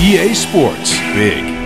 EA Sports. Big.